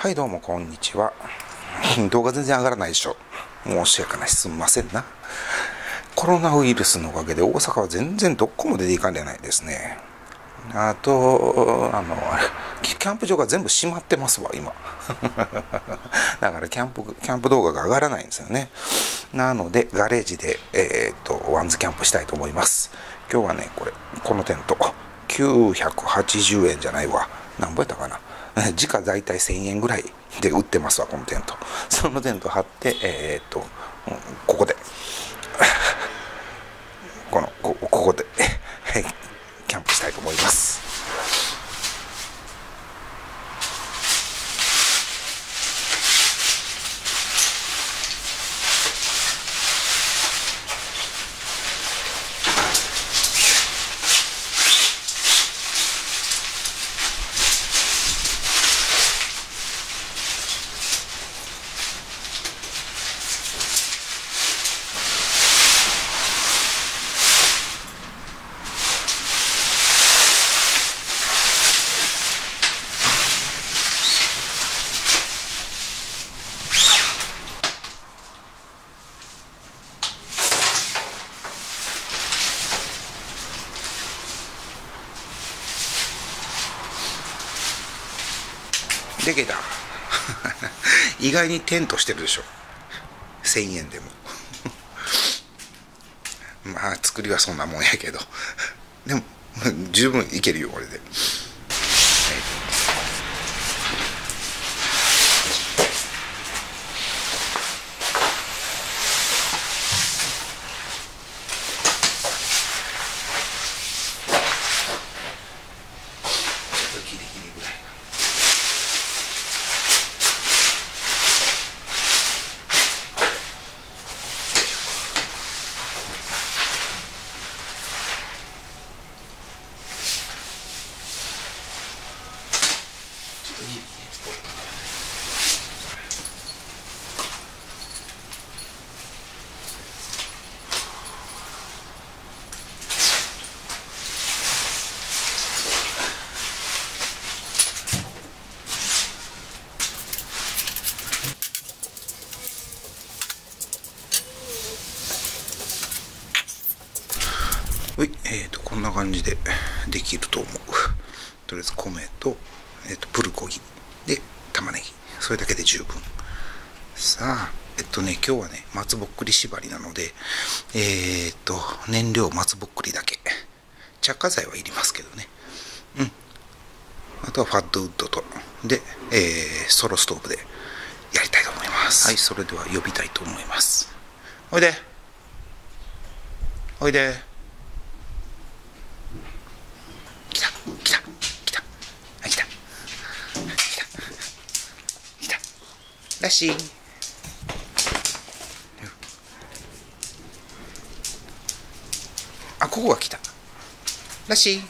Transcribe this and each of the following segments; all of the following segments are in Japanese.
はいどうもこんにちは。動画全然上がらないでしょ。申し訳ない。すんませんな。コロナウイルスのおかげで大阪は全然どこも出ていかんじゃないですね。あとあのキャンプ場が全部閉まってますわ今。だからキャンプキャンプ動画が上がらないんですよね。なのでガレージでえっ、とワンズキャンプしたいと思います。今日はねこれこのテント980円じゃないわ。何ぼやったかな。時価大体1000円ぐらいで売ってますわこのテント。そのテント貼ってえー、っとここで。このここで。キャンプしたいと思います。でけた意外にテントしてるでしょ。1000円でも。まあ作りはそんなもんやけど。でも十分いけるよこれで。はい、えーと、こんな感じでできると思う。とりあえず米と、えーと、プルコギで玉ねぎ。それだけで十分。さあ、えっとね、今日はね、松ぼっくり縛りなので、えーと、燃料松ぼっくりだけ。着火剤はいりますけどね。うん。あとはファットウッドと、で、えー、ソロストーブでやりたいと思います。はい、それでは呼びたいと思います。おいで。おいで。らしい。あここが来た。らしい。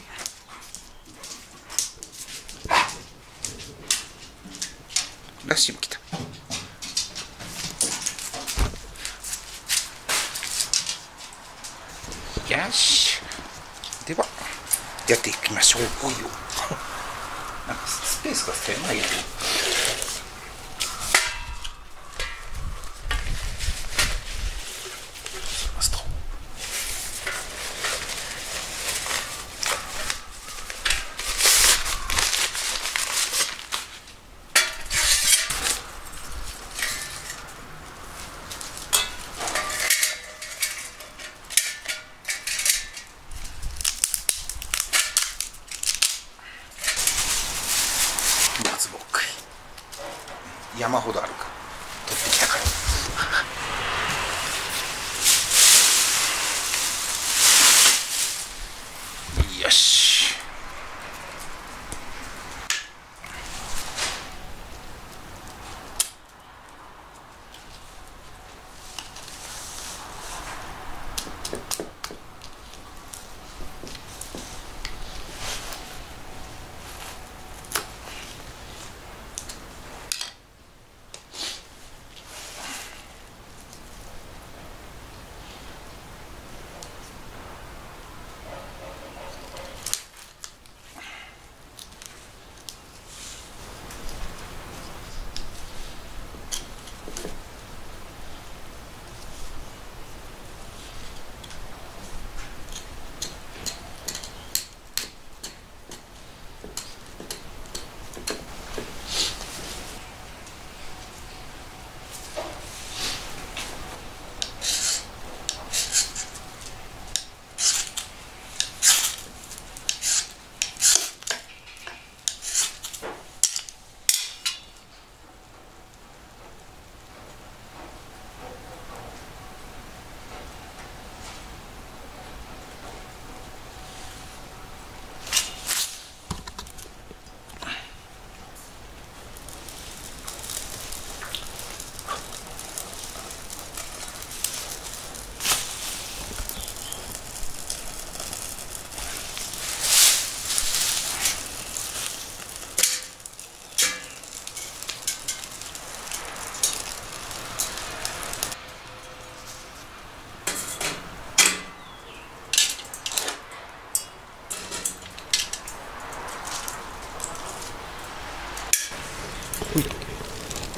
らしいも来た。よし。ではやっていきましょう。なんかスペースが狭いよ山ほどあるか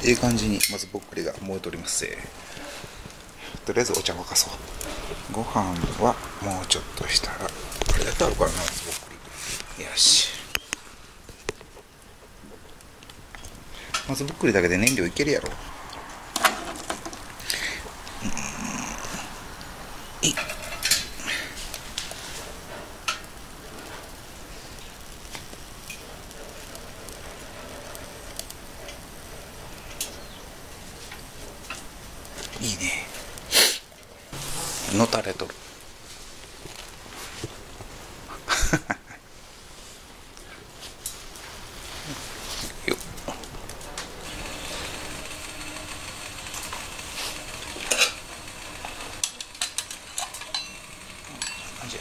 ええ感じにまずぼっくりが燃えておりますとりあえずお茶沸かそう。ご飯はもうちょっとしたらこれだってあるからなぼっくり。よし。まずぼっくりだけで燃料いけるやろうんいいいいねのたれとるよっ感じ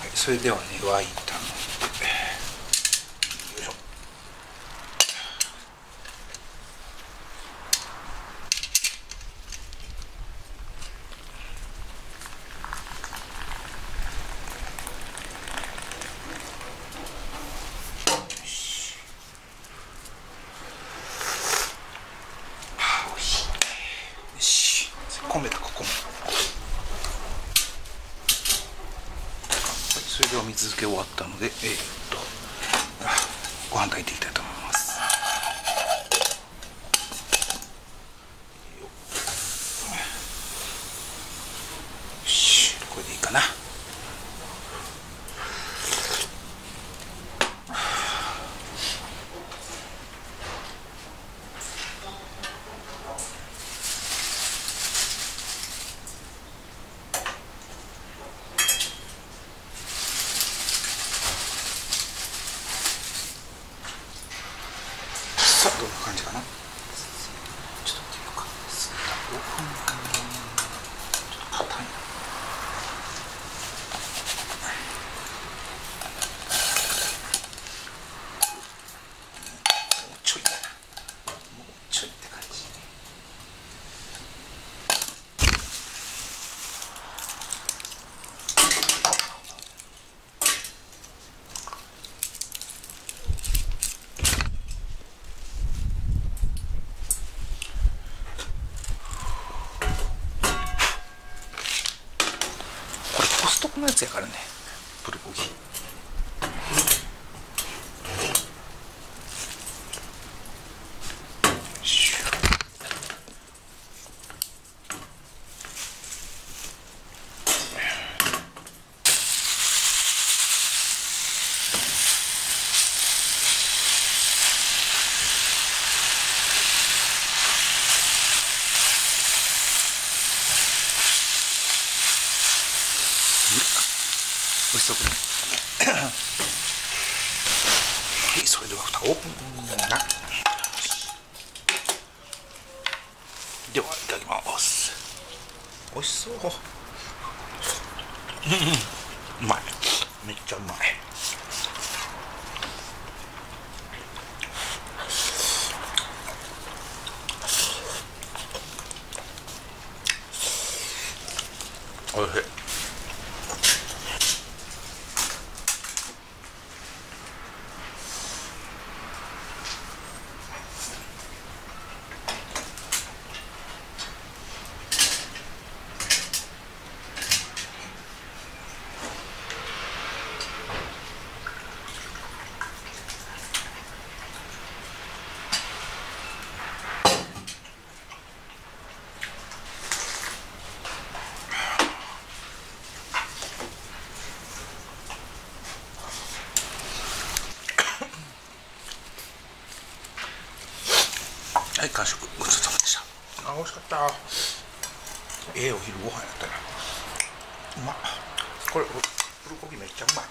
はい、それではねワインのでよいしょあーおいしいよし米だここも続、け終わったので、えー、っとご飯炊いていきたいと思います。よし、これでいいかな。さあ、どんな感じかな。ちょっと待ってよか。5分ちょっと硬いな。もうちょいだな。もうちょいって感じ。これコストコのやからね。プルコギシュッ美味しそうくねはいそれでは蓋をオープンなではいただきます美味しそう。うまい。めっちゃうまい。おいしい。はい完食ごちそうさまでしたあ美味しかったええお昼ご飯やったなうまっこれプルコギめっちゃうまいこ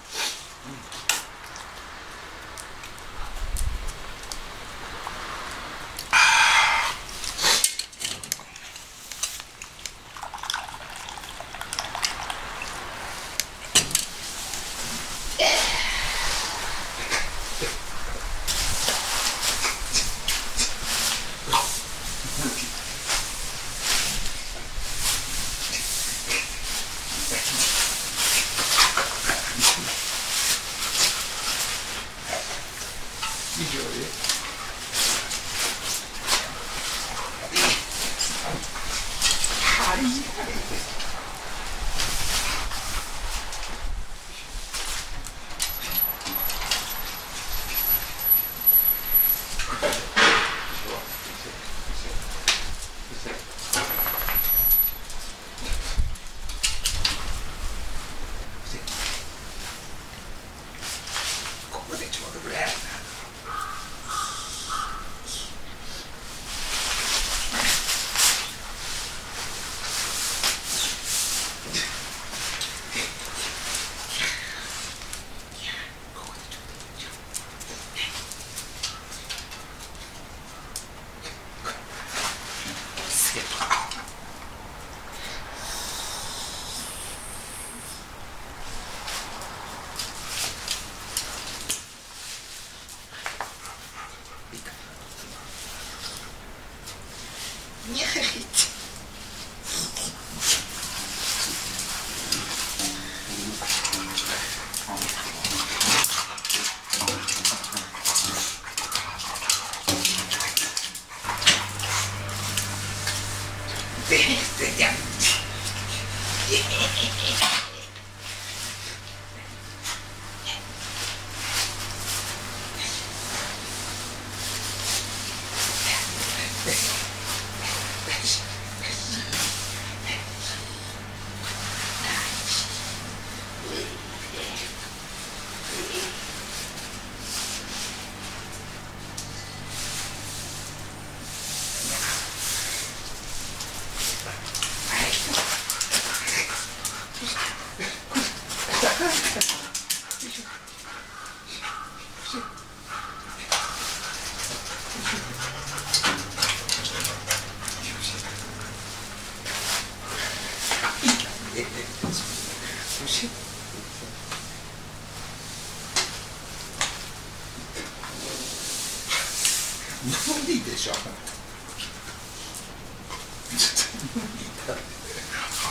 しょ。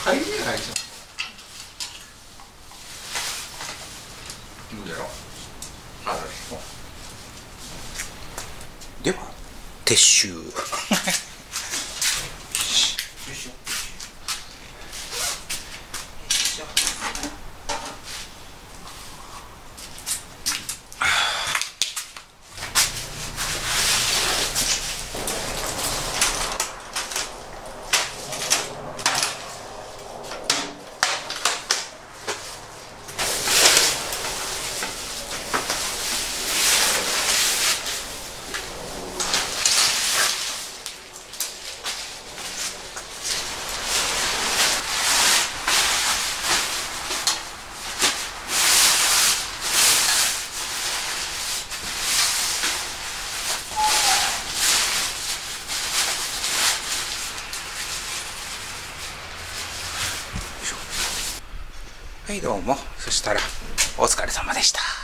入れないじゃん無理やろでは撤収どうも。そしたらお疲れ様でした。